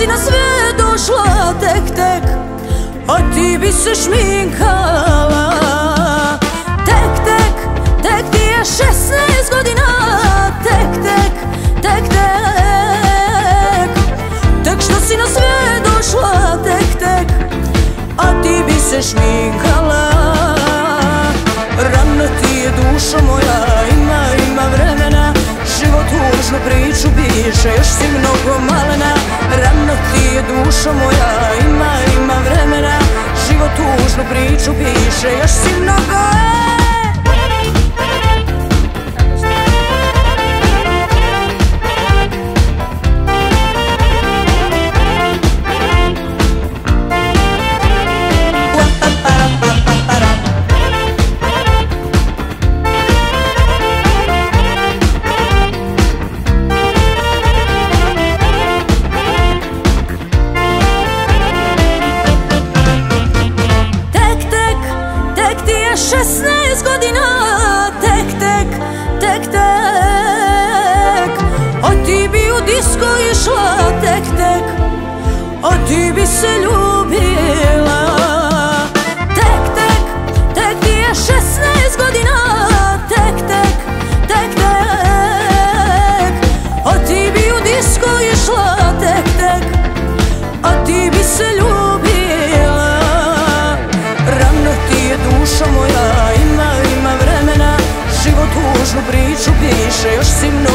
si na sve došla Tek, tek A ti bi se šminkala. Tek, tek, tek ti je šestnaest godina Tek, tek, tek, tek. Tek što si na sve došla Tek, tek A ti bi se šminkala. Rano ti je dušo moja, ima, ima vremena. Život tužnu priču piše, još si mnogo priču piše, još si 15 godina Tek, tek, tek, tek. A ti bi u disko išla Tek, tek. A ti bi se ljubila. Piše, još si mnogo